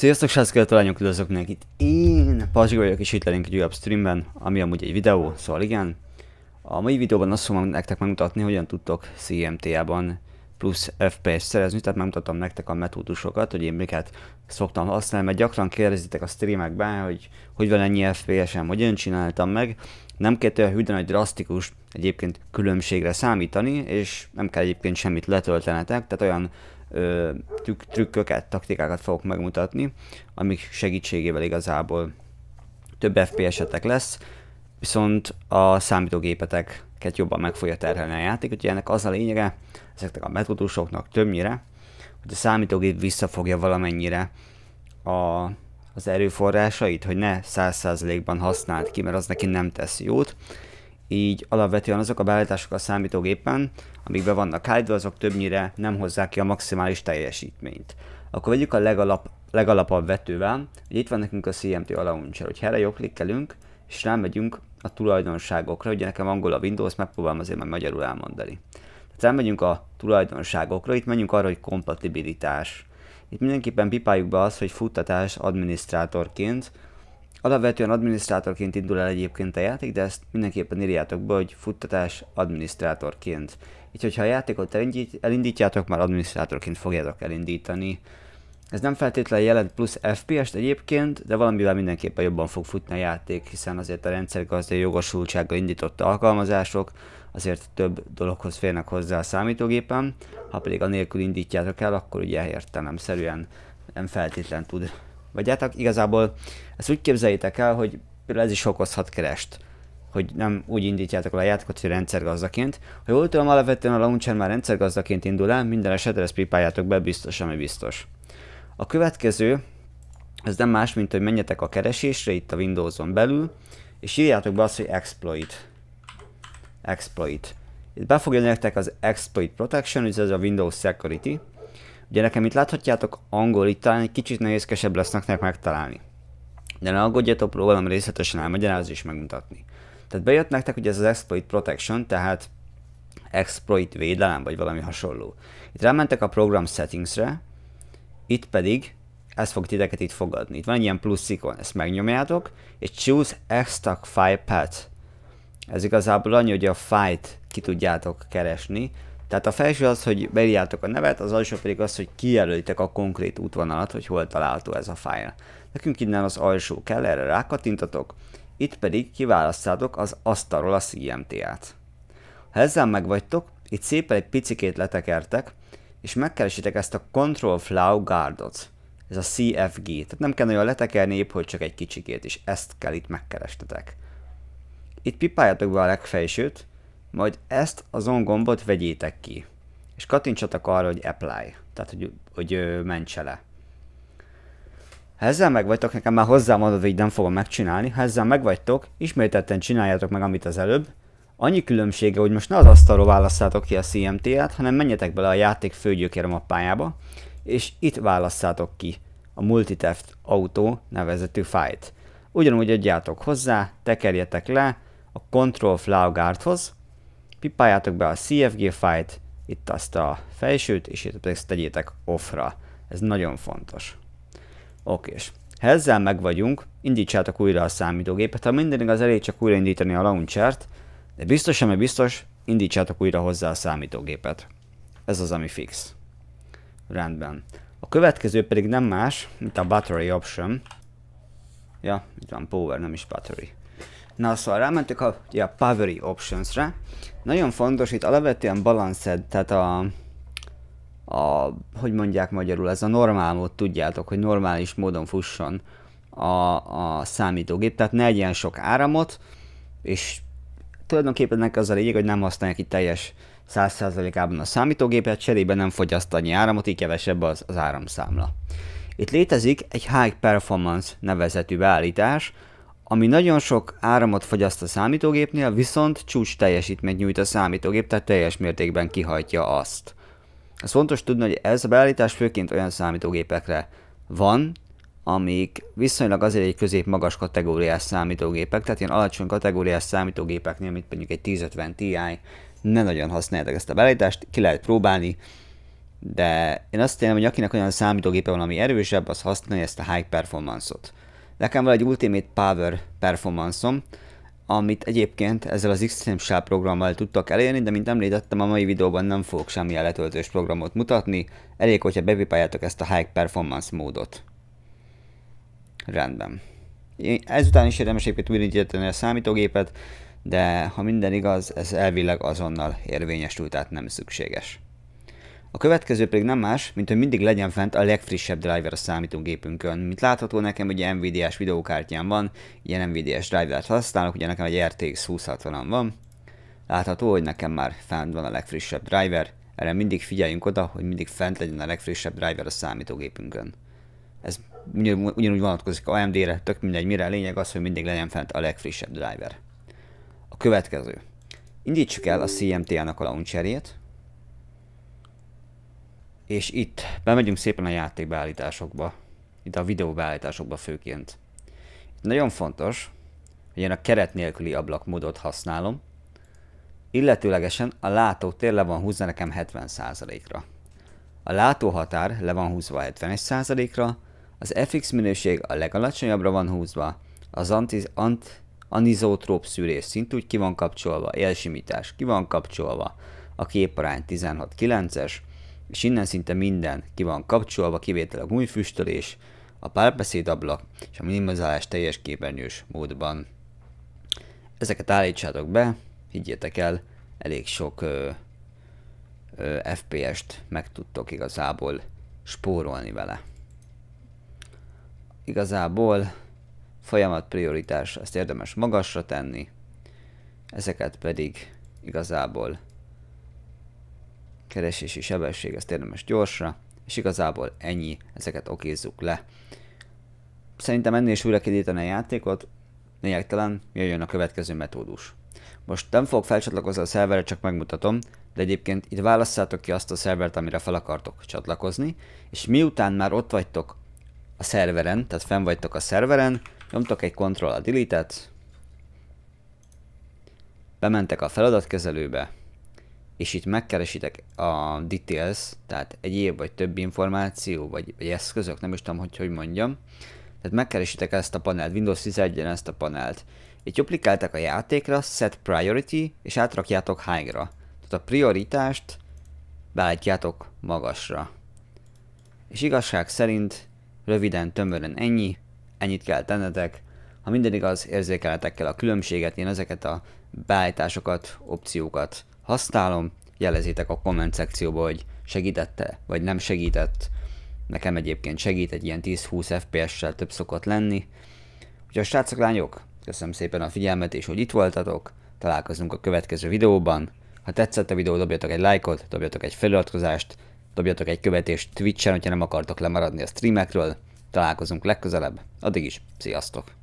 Sziasztok, srácok, lányok, üdvözlök mindenkit. Én Pazsi vagyok, és itt lennénk egy újabb streamben, ami amúgy egy videó, szóval igen. A mai videóban azt fogom nektek megmutatni, hogyan tudtok CMTA-ban plusz FPS szerezni, tehát megmutatom nektek a metódusokat, hogy én miket szoktam használni, mert gyakran kérdezitek a streamekben, hogy hogy van ennyi FPS-em, hogyan csináltam meg. Nem kell olyan hűden egy drasztikus egyébként különbségre számítani, és nem kell egyébként semmit letöltenetek, tehát olyan ö, trükk, trükköket, taktikákat fogok megmutatni, amik segítségével igazából több FPS-etek lesz, viszont a számítógépeteket jobban meg fogja terhelni a játék, úgyhogy ennek az a lényege, ezeknek a metódusoknak többnyire, hogy a számítógép visszafogja valamennyire a, az erőforrásait, hogy ne 100%-ban használd ki, mert az neki nem tesz jót, így alapvetően azok a beállítások a számítógépen, amik be vannak állítva, azok többnyire nem hozzák ki a maximális teljesítményt. Akkor vegyük a legalap, legalapabb vetővel, hogy itt van nekünk a CMT launcher, hogy erre klikkelünk, és rámegyünk a tulajdonságokra, ugye nekem angol a Windows, megpróbálom azért majd magyarul elmondani. Tehát elmegyünk a tulajdonságokra, itt menjünk arra, hogy kompatibilitás. Itt mindenképpen pipáljuk be azt, hogy futtatás adminisztrátorként, Alapvetően adminisztrátorként indul el egyébként a játék, de ezt mindenképpen írjátok be, hogy futtatás adminisztrátorként. Így, hogyha a játékot elindítjátok, már adminisztrátorként fogjátok elindítani. Ez nem feltétlenül jelent plusz FPS-t egyébként, de valamivel mindenképpen jobban fog futni a játék, hiszen azért a rendszergazdai jogosultsággal indított alkalmazások azért több dologhoz férnek hozzá a számítógépen, ha pedig anélkül indítjátok el, akkor ugye értelemszerűen nem feltétlen tud vagy hát igazából ezt úgy képzeljétek el, hogy például ez is okozhat kerest hogy nem úgy indítjátok a játékot, hogy rendszergazdaként. Ha jól tudom, alapvetően a launcher már rendszergazdaként indul el, minden esetre ezt pipáljátok be, biztos, ami biztos. A következő, ez nem más, mint hogy menjetek a keresésre itt a Windows-on belül, és írjátok be azt, hogy exploit. Exploit. Itt be fogja nektek az exploit protection, ez a Windows security, Ugye nekem itt láthatjátok, angol itt talán egy kicsit nehézkesebb lesz nektek megtalálni. De ne aggódjatok, próbálom részletesen elmagyarázni és megmutatni. Tehát bejött nektek hogy ez az exploit protection, tehát exploit védelem, vagy valami hasonló. Itt rámentek a program settingsre, itt pedig ez fog titeket itt fogadni. Itt van egy ilyen plusz ikon, ezt megnyomjátok, és choose extract file path. Ez igazából annyi, hogy a file-t ki tudjátok keresni, tehát a felső az, hogy beírjátok a nevet, az alsó pedig az, hogy kijelölitek a konkrét útvonalat, hogy hol található ez a fájl. Nekünk innen az alsó kell, erre rákattintatok, itt pedig kiválasztátok az asztalról a CMT-át. Ha ezzel megvagytok, itt szépen egy picikét letekertek, és megkeresitek ezt a Control Flow Guardot. Ez a CFG. Tehát nem kell nagyon letekerni, épp hogy csak egy kicsikét, és ezt kell itt megkerestetek. Itt pipáljátok be a legfelsőt, majd ezt az on gombot vegyétek ki, és kattintsatok arra, hogy apply, tehát hogy, hogy mentse le. Ha ezzel megvagytok, nekem már hozzámondod, hogy nem fogom megcsinálni, ha ezzel megvagytok, ismételten csináljátok meg, amit az előbb, Annyi különbsége, hogy most ne az asztalról válasszátok ki a CMT-et, hanem menjetek bele a játék főgyökér mappájába, és itt válasszátok ki a Multitheft Auto nevezetű fájt. Ugyanúgy adjátok hozzá, tekerjetek le a Control Flow Guardhoz, pipáljátok be a CFG fájt, itt azt a felsőt, és itt ezt tegyétek offra. Ez nagyon fontos. Oké, és ha ezzel meg vagyunk, indítsátok újra a számítógépet. Ha minden az elég csak újraindítani a launchert, de biztos, ami biztos, indítsátok újra hozzá a számítógépet. Ez az, ami fix. Rendben. A következő pedig nem más, mint a battery option. Ja, itt van power, nem is battery. Na szóval rámentük a, a Powery Options-re. Nagyon fontos itt alapvetően balanced, tehát a, a, hogy mondják magyarul, ez a normál mód, tudjátok, hogy normális módon fusson a, a számítógép, tehát ne egyen sok áramot, és tulajdonképpen ennek az a lényeg, hogy nem használják itt teljes 100%-ában a számítógépet, cserébe nem fogyaszt annyi áramot, így kevesebb az, az áramszámla. Itt létezik egy High Performance nevezetű beállítás, ami nagyon sok áramot fogyaszt a számítógépnél, viszont csúcs teljesítményt nyújt a számítógép, tehát teljes mértékben kihajtja azt. Ez fontos tudni, hogy ez a beállítás főként olyan számítógépekre van, amik viszonylag azért egy közép-magas kategóriás számítógépek, tehát ilyen alacsony kategóriás számítógépeknél, mint mondjuk egy 1050 Ti, ne nagyon használjátok ezt a beállítást, ki lehet próbálni, de én azt élem, hogy akinek olyan számítógépe van, ami erősebb, az használja ezt a high performance-ot. Nekem van egy Ultimate Power performance-om, amit egyébként ezzel az Extreme Sharp programmal tudtak elérni, de mint említettem, a mai videóban nem fogok semmilyen letöltős programot mutatni, elég, hogyha bepipáljátok ezt a High Performance módot. Rendben. Ezután is érdemes egyébként újra a számítógépet, de ha minden igaz, ez elvileg azonnal érvényesült, tehát nem szükséges. A következő pedig nem más, mint hogy mindig legyen fent a legfrissebb driver a számítógépünkön. Mint látható nekem ugye Nvidia-s videókártyám van, ilyen Nvidia-s drivert használok, ugye nekem egy RTX 2060 van. Látható, hogy nekem már fent van a legfrissebb driver, erre mindig figyeljünk oda, hogy mindig fent legyen a legfrissebb driver a számítógépünkön. Ez ugyanúgy, vonatkozik AMD-re, tök mindegy mire, a lényeg az, hogy mindig legyen fent a legfrissebb driver. A következő. Indítsuk el a CMTA-nak a launcherjét, és itt bemegyünk szépen a játékbeállításokba, itt a videóbeállításokba főként. Itt nagyon fontos, hogy én a keret nélküli ablakmódot használom, illetőlegesen a látótér le van húzva nekem 70%-ra. A látóhatár le van húzva 71%-ra, az FX minőség a legalacsonyabbra van húzva, az anti, ant, anizotróp szűrés szintúgy ki van kapcsolva, élsimítás ki van kapcsolva, a képarány 16-9-es, és innen szinte minden ki van kapcsolva, kivétel a gumifüstölés, a párbeszédablak és a minimalizálás teljes képernyős módban. Ezeket állítsátok be, higgyétek el, elég sok ö, ö, FPS-t meg tudtok igazából spórolni vele. Igazából folyamat prioritás, ezt érdemes magasra tenni, ezeket pedig igazából keresési sebesség, ezt érdemes gyorsra, és igazából ennyi, ezeket okézzuk le. Szerintem ennél is újra kell a játékot, lényegtelen, jöjjön a következő metódus. Most nem fogok felcsatlakozni a szerverre, csak megmutatom, de egyébként itt válasszátok ki azt a szervert, amire fel akartok csatlakozni, és miután már ott vagytok a szerveren, tehát fenn vagytok a szerveren, nyomtok egy Ctrl a Delete-et, bementek a feladatkezelőbe, és itt megkeresitek a details, tehát egyéb vagy több információ, vagy, vagy eszközök, nem is tudom, hogy hogy mondjam. Tehát megkeresitek ezt a panelt, Windows 11-en ezt a panelt. Itt applikáltak a játékra, set priority, és átrakjátok high-ra. Tehát a prioritást beállítjátok magasra. És igazság szerint röviden, tömören ennyi, ennyit kell tennetek. Ha minden igaz, érzékelhetek kell a különbséget, én ezeket a beállításokat, opciókat használom, jelezzétek a komment szekcióba, hogy segítette, vagy nem segített. Nekem egyébként segít, egy ilyen 10-20 FPS-sel több szokott lenni. Úgyhogy srácok, lányok, köszönöm szépen a figyelmet és hogy itt voltatok. Találkozunk a következő videóban. Ha tetszett a videó, dobjatok egy lájkot, dobjatok egy feliratkozást, dobjatok egy követést Twitch-en, hogyha nem akartok lemaradni a streamekről. Találkozunk legközelebb. Addig is, sziasztok!